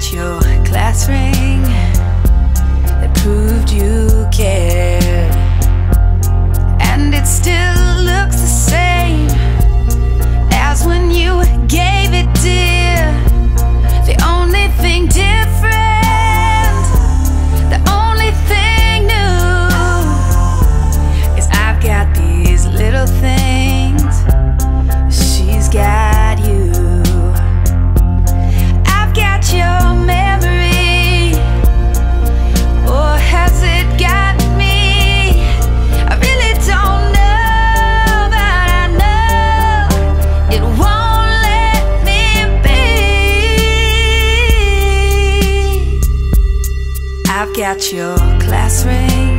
got your class ring that proved you got your class ring.